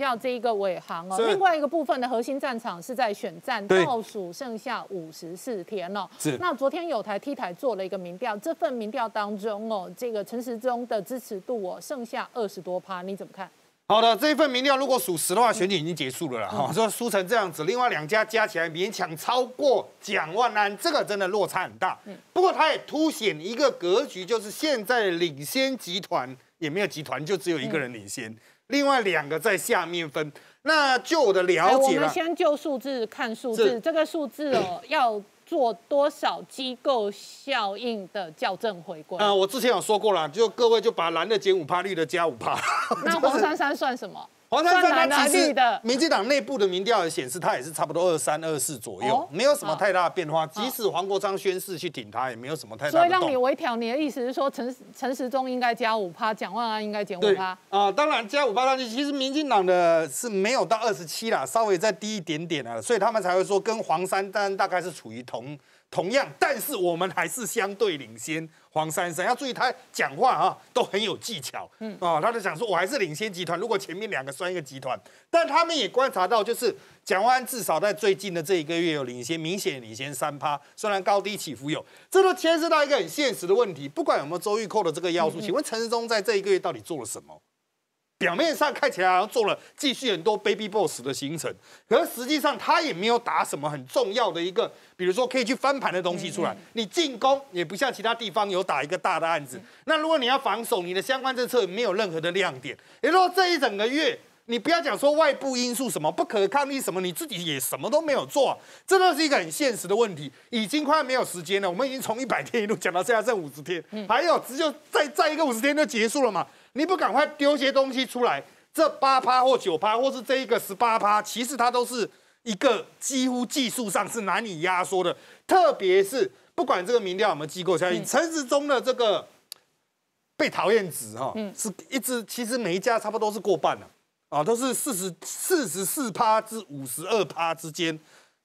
教这一个尾行哦。另外一个部分的核心战场是在选战，倒数剩下五十四天哦。是那昨天有台 T 台做了一个民调，这份民调当中哦，这个陈时中的支持度哦剩下二十多趴，你怎么看？好的，这一份民调如果属实的话，选举已经结束了啦。哈、说输成这样子，另外两家加起来勉强超过蒋万安，这个真的落差很大。嗯不过它也凸显一个格局，就是现在的领先集团也没有集团，就只有一个人领先，另外两个在下面分。那就我的了哎我们，先就数字看数字，这个数字哦 要做多少机构效应的校正回归？呃，我之前有说过了，就各位就把蓝的减五趴，绿的加五趴。那 黄珊珊算什么？黄珊珊他其实民进党内部的民调也显示，他也是差不多二三二四左右哦，没有什么太大的变化。即使黄国昌宣誓去顶他，也没有什么太大所以让你。微调，你的意思是说陈陈时中应该加五趴，蒋万安应该减五趴啊、？当然加五趴上去，其实民进党的是没有到二十七啦，稍微再低一点点啊，所以他们才会说跟黄珊珊大概是处于同同样，但是我们还是相对领先。黄珊珊。要注意他讲话啊，都很有技巧，嗯。啊，他就想说我还是领先集团，如果前面两个算一个集团，但他们也观察到，就是蒋万安至少在最近的这一个月有领先，明显领先三趴，虽然高低起伏有，这都牵涉到一个很现实的问题，不管有没有周玉蔻的这个要素，请问陈世忠在这一个月到底做了什么？表面上看起来好像做了继续很多 baby boss 的行程，可是实际上他也没有打什么很重要的一个，比如说可以去翻盘的东西出来。你进攻也不像其他地方有打一个大的案子。那如果你要防守，你的相关政策没有任何的亮点。也就是说，这一整个月，你不要讲说外部因素什么不可抗力什么，你自己也什么都没有做、啊，这都是一个很现实的问题。已经快没有时间了，我们已经从一百天一路讲到现在剩五十天，还有只有再再一个五十天就结束了嘛？你不赶快丢些东西出来，这八趴或九趴，或是这一个十八趴，其实它都是一个几乎技术上是难以压缩的。特别是不管这个民调有没有机构效应，陈时中的这个被讨厌值哈、是一直其实每一家差不多都是过半了啊，都是四十四十四趴至五十二趴之间。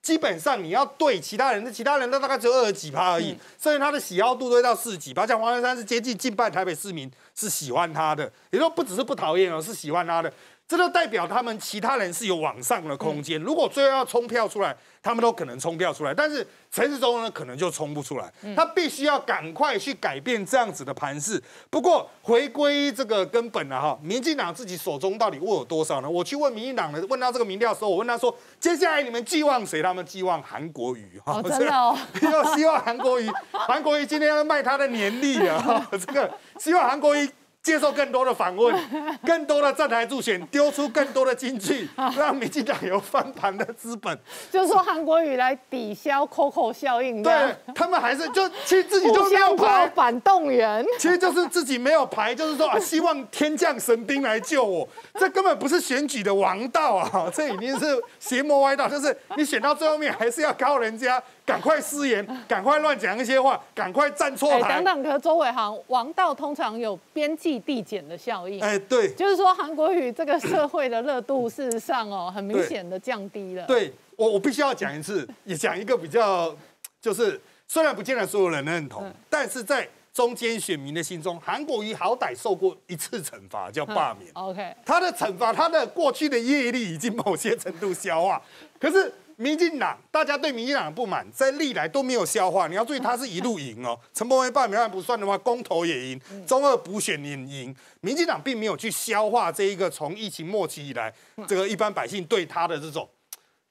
基本上你要对其他人，其他人都大概只有二十几趴而已，甚至他的喜好度都会到四十几趴。像黄珊珊是接近近半台北市民是喜欢他的，也就不只是不讨厌哦，是喜欢他的。这就代表他们其他人是有往上的空间。如果最后要冲票出来，他们都可能冲票出来，但是陈时中呢，可能就冲不出来。他必须要赶快去改变这样子的盘势。不过回归这个根本啊，哈，民进党自己手中到底握有多少呢？我去问民进党的，问到这个民调的时候，我问他说，接下来你们寄望谁？他们寄望韩国瑜哈哦，真的哦，又希望韩国瑜，韩国瑜今天要卖他的年历啊，哈 这个希望韩国瑜接受更多的访问，更多的站台助选，丢出更多的金句，让民进党有翻盘的资本。就是说韩国语来抵消 COCO 效应，对他们还是就其实自己就互没有牌，反动员。其实就是自己没有牌，就是说啊，希望天降神兵来救我。这根本不是选举的王道啊，这已经是邪魔歪道。就是你选到最后面，还是要靠人家赶快失言，赶快乱讲一些话，赶快站错哎，台等。等，可周伟航王道通常有边际递减的效应。哎，对就是说，韩国语这个社会的热度，事实上哦，很明显的降低了。，对，我我必须要讲一次，也讲一个比较，就是虽然不见得所有人认同，但是在中间选民的心中，韩国瑜好歹受过一次惩罚，叫罢免。OK，他的惩罚，他的过去的业力已经某些程度消化，可是民进党，大家对民进党的不满，在历来都没有消化。你要注意，他是一路赢哦。陈柏惟罢免案不算的话，公投也赢，中二补选也赢。民进党并没有去消化这一个从疫情末期以来，这个一般百姓对他的这种，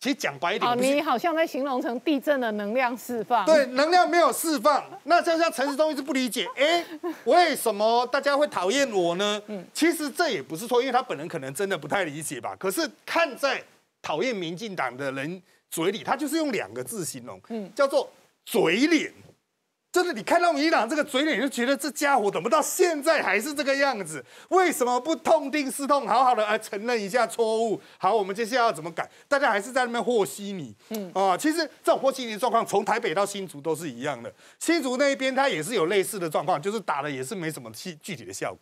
其实讲白一点，哦，你好像在形容成地震的能量释放。对，能量没有释放。那就像陈世忠一直不理解，哎，为什么大家会讨厌我呢？嗯其实这也不是错，因为他本人可能真的不太理解吧。可是看在讨厌民进党的人嘴里，他就是用两个字形容，嗯叫做嘴脸。真的，你看到民进党这个嘴脸，你就觉得这家伙怎么到现在还是这个样子？为什么不痛定思痛，好好的来承认一下错误？好，我们接下来要怎么改？大家还是在那边和稀泥。嗯啊，其实这种和稀泥的状况，从台北到新竹都是一样的。新竹那一边，它也是有类似的状况，就是打了也是没什么具具体的效果。